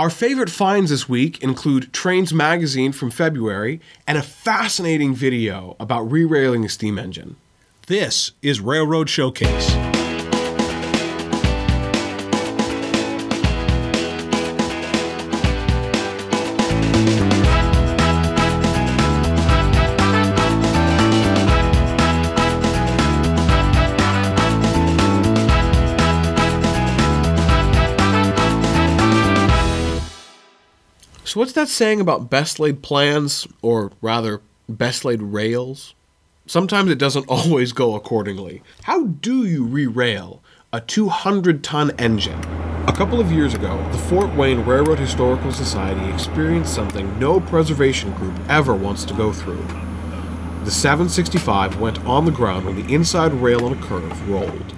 Our favorite finds this week include Trains Magazine from February and a fascinating video about re railing a steam engine. This is Railroad Showcase. So, what's that saying about best laid plans, or rather, best laid rails? Sometimes it doesn't always go accordingly. How do you re rail a 200 ton engine? A couple of years ago, the Fort Wayne Railroad Historical Society experienced something no preservation group ever wants to go through. The 765 went on the ground when the inside rail on a curve rolled.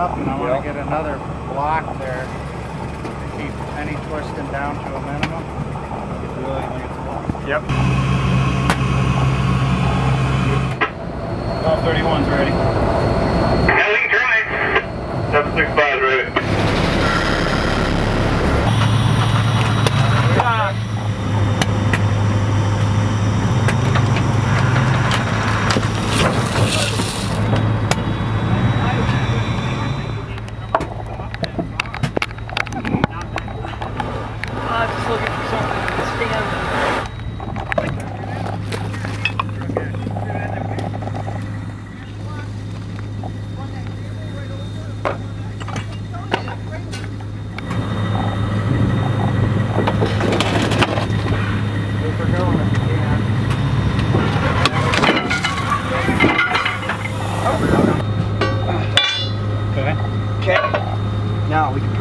up and I want to get another block there to keep any twisting down to a minimum. Yep. 31's ready. Ellie drive. 765.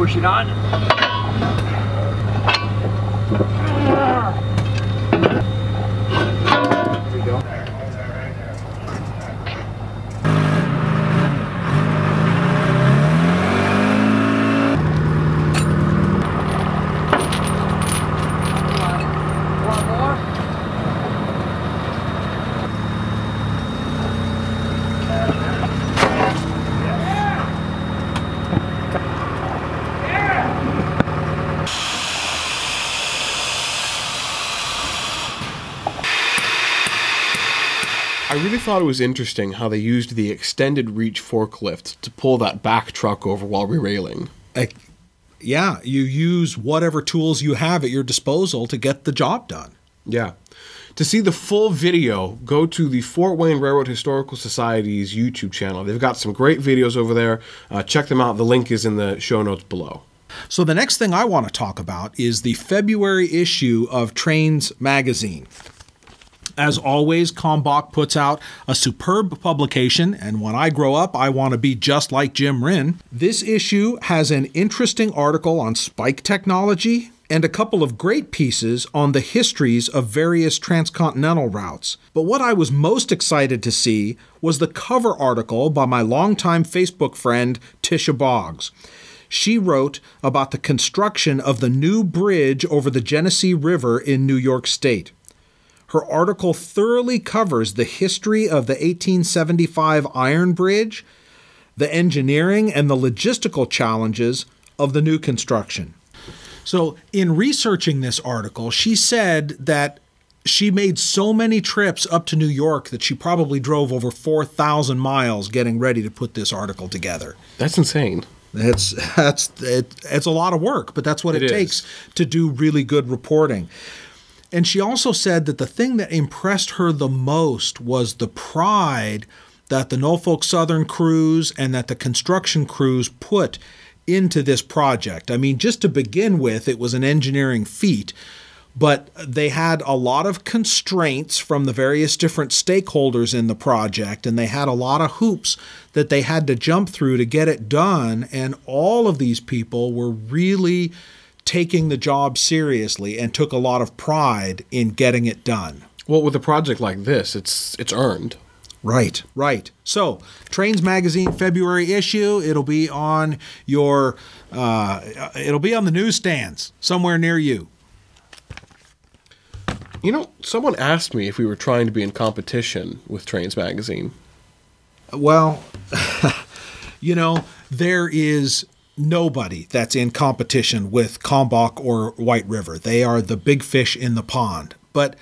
Push it on. Really thought it was interesting how they used the extended reach forklift to pull that back truck over while re-railing. Like, yeah, you use whatever tools you have at your disposal to get the job done. Yeah. To see the full video, go to the Fort Wayne Railroad Historical Society's YouTube channel. They've got some great videos over there. Uh, check them out. The link is in the show notes below. So, the next thing I want to talk about is the February issue of Trains Magazine. As always, Kalmbach puts out a superb publication, and when I grow up, I want to be just like Jim Wrinn. This issue has an interesting article on spike technology and a couple of great pieces on the histories of various transcontinental routes. But what I was most excited to see was the cover article by my longtime Facebook friend Tisha Boggs. She wrote about the construction of the new bridge over the Genesee River in New York State. Her article thoroughly covers the history of the 1875 Iron Bridge, the engineering and the logistical challenges of the new construction. So, in researching this article, she said that she made so many trips up to New York that she probably drove over 4,000 miles getting ready to put this article together. That's insane. That's that's it, it's a lot of work, but that's what it, It takes to do really good reporting. And she also said that the thing that impressed her the most was the pride that the Norfolk Southern crews and that the construction crews put into this project. I mean, just to begin with, it was an engineering feat, but they had a lot of constraints from the various different stakeholders in the project, and they had a lot of hoops that they had to jump through to get it done. And all of these people were really taking the job seriously and took a lot of pride in getting it done. Well, with a project like this, it's it's earned. Right, right. So, Trains Magazine February issue. It'll be on your, uh, it'll be on the newsstands somewhere near you. You know, someone asked me if we were trying to be in competition with Trains Magazine. Well, you know, there is nobody that's in competition with Kalmbach or White River. They are the big fish in the pond. But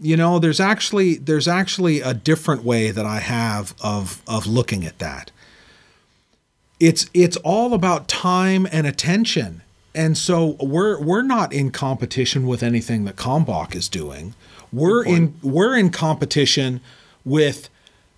you know, there's actually there's actually a different way that I have of of looking at that. It's it's all about time and attention. And so we're we're not in competition with anything that Kalmbach is doing. We're in we're in competition with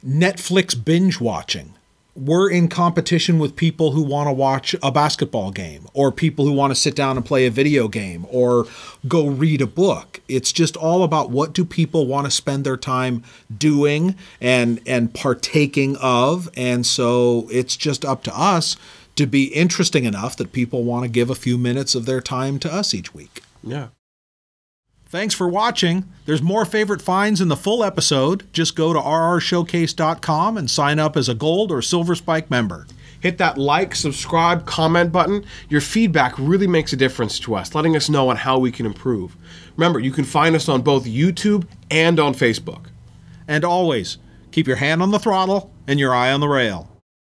Netflix binge watching. We're in competition with people who want to watch a basketball game or people who want to sit down and play a video game or go read a book. It's just all about what do people want to spend their time doing and and partaking of and so it's just up to us to be interesting enough that people want to give a few minutes of their time to us each week. Yeah. Thanks for watching. There's more favorite finds in the full episode. Just go to rrshowcase.com and sign up as a gold or silver spike member. Hit that like, subscribe, comment button. Your feedback really makes a difference to us, letting us know on how we can improve. Remember, you can find us on both YouTube and on Facebook. And always, keep your hand on the throttle and your eye on the rail.